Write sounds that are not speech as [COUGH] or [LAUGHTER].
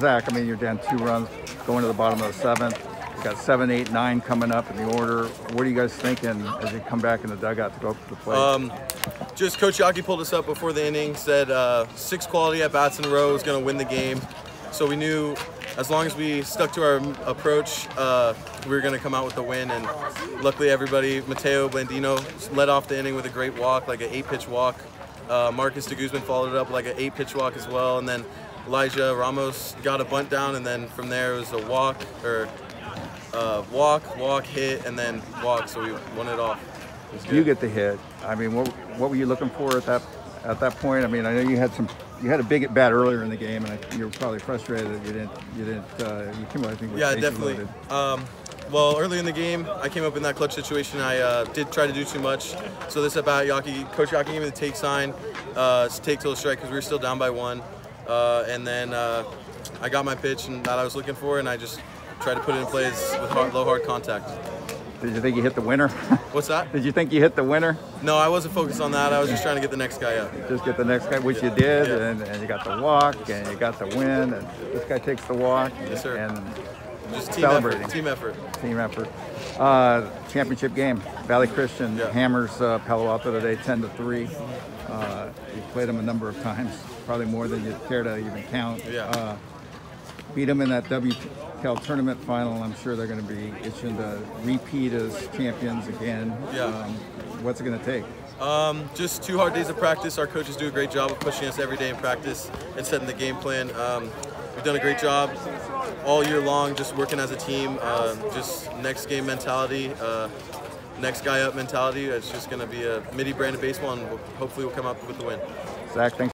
Zach, I mean, you're down two runs going to the bottom of the seventh. You got seven, eight, nine coming up in the order. What are you guys thinking as you come back in the dugout to go up to the plate? Um, just Coach Yaki pulled us up before the inning, said uh, six quality at bats in a row is going to win the game. So we knew as long as we stuck to our approach, uh, we were going to come out with the win. And luckily, everybody, Mateo Blandino led off the inning with a great walk, like an eight pitch walk. Uh, Marcus de Guzman followed it up like an eight pitch walk as well. And then Elijah Ramos got a bunt down, and then from there it was a walk or uh, walk, walk, hit, and then walk. So we won it off. It you get the hit. I mean, what what were you looking for at that at that point? I mean, I know you had some you had a big at bat earlier in the game, and I, you were probably frustrated that you didn't you didn't uh, you came out I think Yeah, definitely. Um, well, early in the game, I came up in that clutch situation. I uh, did try to do too much. So this at bat, Yaki, Coach Yaki gave me the take sign, uh, take till the strike because we were still down by one. Uh, and then uh, I got my pitch and that I was looking for, and I just tried to put it in plays with hard, low hard contact. Did you think you hit the winner? [LAUGHS] What's that? Did you think you hit the winner? No, I wasn't focused on that. I was just trying to get the next guy up. Just get the next guy, which you did, Yeah. and, and you got the walk, and you got the win, and this guy takes the walk, Yes, sir. and Just team Celebrating. effort. Team effort. team effort. Uh, championship game, Valley Christian Yeah. hammers uh, Palo Alto today, 10 to three. Uh, you played them a number of times, probably more than you care to even count. Yeah. Uh, beat them in that WCAL tournament final. I'm sure they're going to be itching to repeat as champions again. Yeah. Um, what's it going to take? Um, just two hard days of practice. Our coaches do a great job of pushing us every day in practice and setting the game plan. Um, we've done a great job all year long, just working as a team. Uh, just next game mentality, uh, next guy up mentality. It's just going to be a Mitty brand of baseball, and hopefully we'll come up with the win. Zach, thanks.